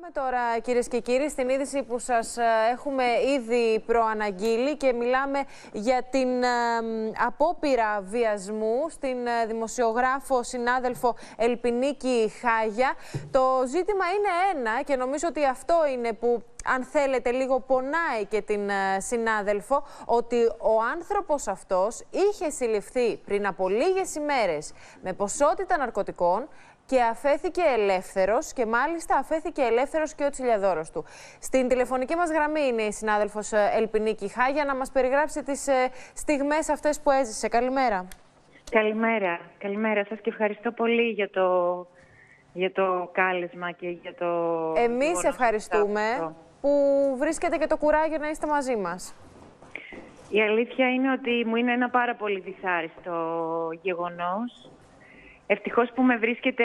Πάμε τώρα κυρίες και κύριοι στην είδηση που σας ε, έχουμε ήδη προαναγγείλει και μιλάμε για την ε, απόπειρα βιασμού στην ε, δημοσιογράφο συνάδελφο Ελπινίκη Χάγια. Το ζήτημα είναι ένα και νομίζω ότι αυτό είναι που αν θέλετε λίγο πονάει και την συνάδελφο ότι ο άνθρωπος αυτός είχε συλληφθεί πριν από λίγες ημέρες με ποσότητα ναρκωτικών και αφέθηκε ελεύθερος και μάλιστα αφέθηκε ελεύθερος και ο τσιλιαδόρος του. Στην τηλεφωνική μας γραμμή είναι η συνάδελφος ε, Ελπινίκη Χάγια να μας περιγράψει τις ε, στιγμές αυτές που έζησε. Καλημέρα. Καλημέρα. Καλημέρα σας και ευχαριστώ πολύ για το, για το κάλεσμα και για το... Εμείς ευχαριστούμε που βρίσκετε και το κουράγιο να είστε μαζί μας. Η αλήθεια είναι ότι μου είναι ένα πάρα πολύ δυσάρεστο γεγονός Ευτυχώς που με βρίσκεται,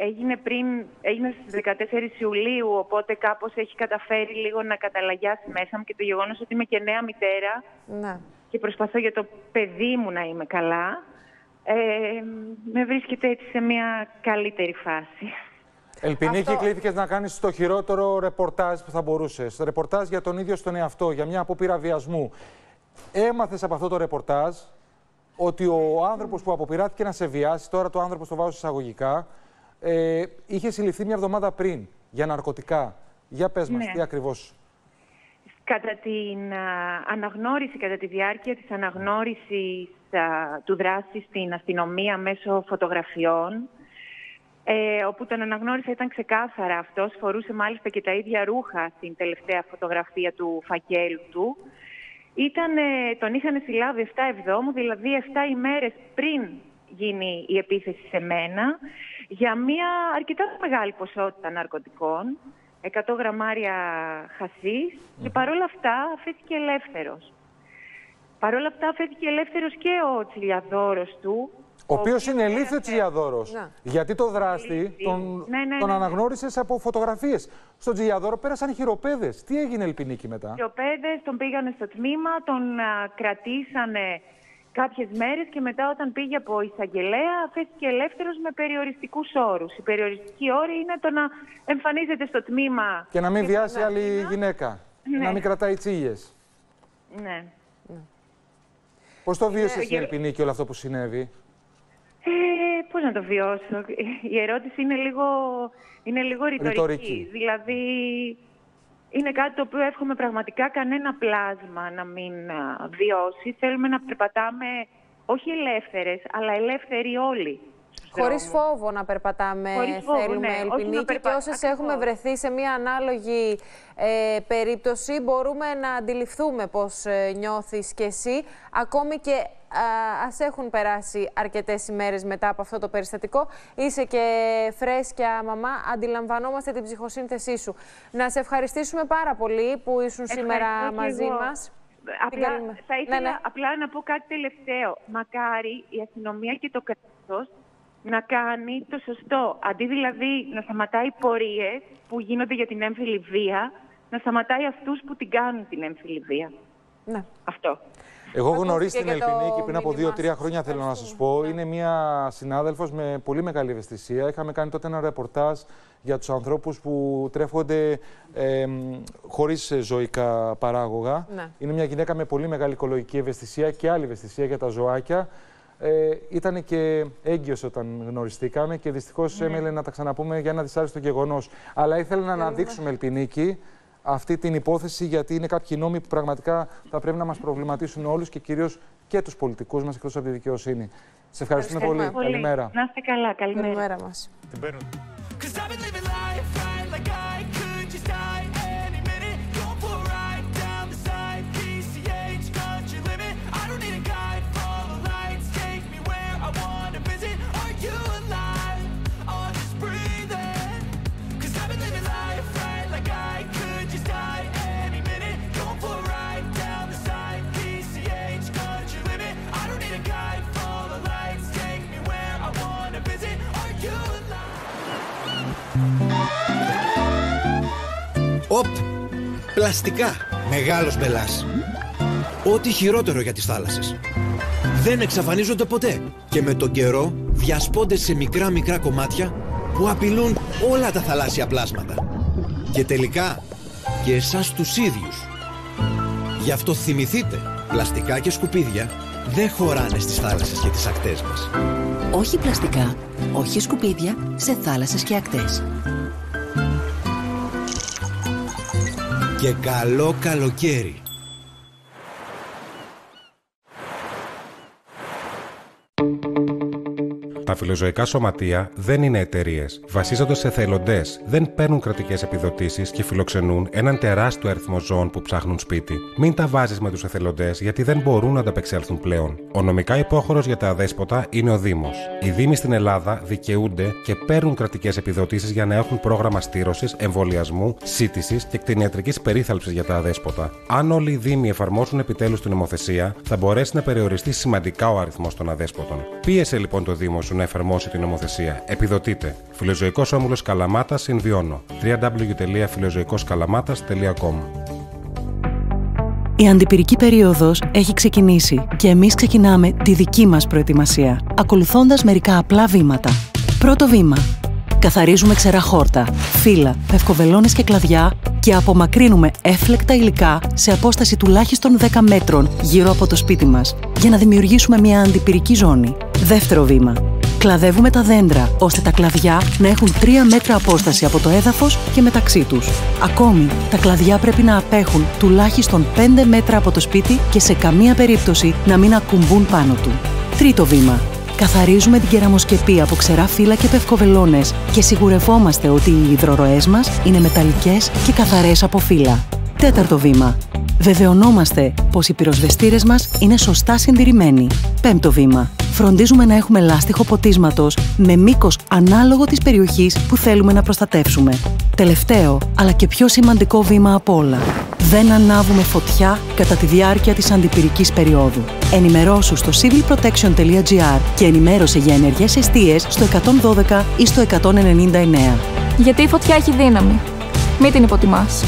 έγινε πριν, έγινε στις 14 Ιουλίου, οπότε κάπως έχει καταφέρει λίγο να καταλαγιάσει μέσα μου και το γεγονός ότι είμαι και νέα μητέρα ναι. και προσπαθώ για το παιδί μου να είμαι καλά, ε, με βρίσκεται έτσι σε μια καλύτερη φάση. Ελπινίκη, Αυτό... κλήθηκε να κάνεις το χειρότερο ρεπορτάζ που θα μπορούσες. Ρεπορτάζ για τον ίδιο στον εαυτό, για μια απόπειρα βιασμού. Έμαθες από αυτό το ρεπορτάζ ότι ο άνθρωπος που αποπειράθηκε να σε βιάσει, τώρα το άνθρωπο το βάζω εισαγωγικά, ε, είχε συλληφθεί μια εβδομάδα πριν για ναρκωτικά. Για πες μας, ναι. τι ακριβώς; Κατά την αναγνώριση, κατά τη διάρκεια της αναγνώρισης του δράση στην αστυνομία μέσω φωτογραφιών, ε, όπου τον αναγνώρισα ήταν ξεκάθαρα. Αυτός, φορούσε μάλιστα και τα ίδια ρούχα στην τελευταία φωτογραφία του φακέλου του, ήταν, τον είχαν συλλάβει 7 εβδόμου, δηλαδή 7 ημέρες πριν γίνει η επίθεση σε μένα, για μια αρκετά μεγάλη ποσότητα ναρκωτικών, 100 γραμμάρια χασίς, και παρόλα αυτά αφήθηκε ελεύθερος. Παρόλα αυτά αφήθηκε ελεύθερος και ο τσιλιαδόρος του, ο οποίος είναι ελεύθερο Τζιαδόρος. Ναι. Γιατί το δράστη τον, ναι, ναι, τον ναι. αναγνώρισες από φωτογραφίες. Στον Τζιαδόρο πέρασαν χειροπέδες. Τι έγινε, Ελπινίκη, μετά; Χειροπέδες, τον πήγανε στο τμήμα, τον α, κρατήσανε κάποιες μέρες και μετά, όταν πήγε από εισαγγελέα, αφέθηκε ελεύθερος με περιοριστικούς όρους. Η περιοριστική όρη είναι το να εμφανίζεται στο τμήμα. Και να μην βιάσει άλλη γυναίκα. Να μην κρατάει τσίγε. Ναι. Πώς το βίωσες, ε, Ελπινίκη, όλο αυτό που συνέβη; Ε, πώς να το βιώσω; Η ερώτηση είναι λίγο, είναι λίγο ρητορική. Δηλαδή, είναι κάτι το οποίο εύχομαι πραγματικά κανένα πλάσμα να μην βιώσει. Θέλουμε να περπατάμε όχι ελεύθερες, αλλά ελεύθεροι όλοι. Χωρίς φόβο να περπατάμε, θέλουμε, ναι, Ελπινίκη. Περπα... Και όσε έχουμε βρεθεί σε μια ανάλογη ε, περίπτωση, μπορούμε να αντιληφθούμε πώς ε, νιώθεις κι εσύ. Ακόμη και α έχουν περάσει αρκετές ημέρες μετά από αυτό το περιστατικό. Είσαι και φρέσκια μαμά. Αντιλαμβανόμαστε την ψυχοσύνθεσή σου. Να σε ευχαριστήσουμε πάρα πολύ που ήσουν σήμερα μαζί μας. Απλά, θα ήθελα ναι, ναι. απλά να πω κάτι τελευταίο. Μακάρι η αστυνομία και το κράτος να κάνει το σωστό. Αντί δηλαδή να σταματάει πορείες που γίνονται για την έμφυλη βία, να σταματάει αυτούς που την κάνουν την έμφυλη βία. Ναι. Αυτό. Εγώ γνωρίζω την Ελπινίκη πριν από δύο-τρία χρόνια, θέλω να σας πω. Είναι μια συνάδελφος με πολύ μεγάλη ευαισθησία. Είχαμε κάνει τότε ένα ρεπορτάζ για τους ανθρώπους που τρέφονται ε, χωρίς ζωικά παράγωγα. Ναι. Είναι μια γυναίκα με πολύ μεγάλη οικολογική ευαισθησία και άλλη ευαισθησία για τα ζωάκια. Ε, ήταν και έγκυος όταν γνωριστήκαμε και δυστυχώς ναι. έμελε να τα ξαναπούμε για ένα δυσάρεστο γεγονός. Αλλά ήθελα να αναδείξουμε, Ελπινίκη, αυτή την υπόθεση, γιατί είναι κάποιοι νόμοι που πραγματικά θα πρέπει να μας προβληματίσουν όλους και κυρίως και τους πολιτικούς μας εκτός από τη δικαιοσύνη. Σε ευχαριστούμε πολύ. πολύ. Καλημέρα. Να είστε καλά. Καλημέρα, Καλημέρα μας. Πλαστικά. Μεγάλος μπελάς. Ό,τι χειρότερο για τις θάλασσες. Δεν εξαφανίζονται ποτέ. Και με τον καιρό διασπώνται σε μικρά μικρά κομμάτια που απειλούν όλα τα θαλάσσια πλάσματα. Και τελικά και εσάς τους ίδιους. Γι' αυτό θυμηθείτε, πλαστικά και σκουπίδια δεν χωράνε στις θάλασσες και τις ακτές μας. Όχι πλαστικά, όχι σκουπίδια σε θάλασσες και ακτές. Και καλό καλοκαίρι. Τα φιλοζωικά σωματεία δεν είναι εταιρείες. Βασίζονται σε θελοντές, δεν παίρνουν κρατικές επιδοτήσεις και φιλοξενούν έναν τεράστιο αριθμό ζώων που ψάχνουν σπίτι. Μην τα βάζεις με τους εθελοντές γιατί δεν μπορούν να ανταπεξέλθουν πλέον. Ο νομικά υπόχωρος για τα αδέσποτα είναι ο Δήμος. Οι Δήμοι στην Ελλάδα δικαιούνται και παίρνουν κρατικές επιδοτήσεις για να έχουν πρόγραμμα στήρωσης, εμβολιασμού, σύντησης και κτηνιατρικής περίθαλψης για τα αδέσποτα. Αν όλοι οι Δήμοι εφαρμόσουν επιτέλους την νομοθεσία, θα μπορέσει να περιοριστεί σημαντικά ο αριθμός των αδέσποτων. Πίεσε λοιπόν το Δήμο σου να εφαρμόσει την νομοθεσία. Επιδοτείτε. Φιλοζωικός Όμιλος Καλαμάτας Συνδυώνω. www.φιλοζωικοσκαλαμάτα.com Η αντιπυρική περίοδος έχει ξεκινήσει και εμείς ξεκινάμε τη δική μας προετοιμασία, ακολουθώντας μερικά απλά βήματα. Πρώτο βήμα. Καθαρίζουμε ξερά χόρτα, φύλλα, πευκοβελώνες και κλαδιά και απομακρύνουμε έφλεκτα υλικά σε απόσταση τουλάχιστον 10 μέτρων γύρω από το σπίτι μας για να δημιουργήσουμε μια αντιπυρική ζώνη. Δεύτερο βήμα. Κλαδεύουμε τα δέντρα, ώστε τα κλαδιά να έχουν 3 μέτρα απόσταση από το έδαφος και μεταξύ τους. Ακόμη, τα κλαδιά πρέπει να απέχουν τουλάχιστον 5 μέτρα από το σπίτι και σε καμία περίπτωση να μην ακουμπούν πάνω του. Τρίτο βήμα. Καθαρίζουμε την κεραμοσκεπή από ξερά φύλλα και πευκοβελώνες και σιγουρευόμαστε ότι οι υδροροές μας είναι μεταλλικές και καθαρές από φύλλα. Τέταρτο βήμα. Βεβαιωνόμαστε πως οι πυροσβεστήρες μας είναι σωστά συντηρημένοι. Πέμπτο βήμα. Φροντίζουμε να έχουμε λάστιχο ποτίσματος με μήκος ανάλογο της περιοχής που θέλουμε να προστατεύσουμε. Τελευταίο, αλλά και πιο σημαντικό βήμα από όλα. Δεν ανάβουμε φωτιά κατά τη διάρκεια της αντιπυρικής περίοδου. Ενημερώσου στο civilprotection.gr και ενημέρωσε για ενεργές αιστείες στο 112 ή στο 199. Γιατί η φωτιά έχει δύναμη. Μην την υποτιμάς.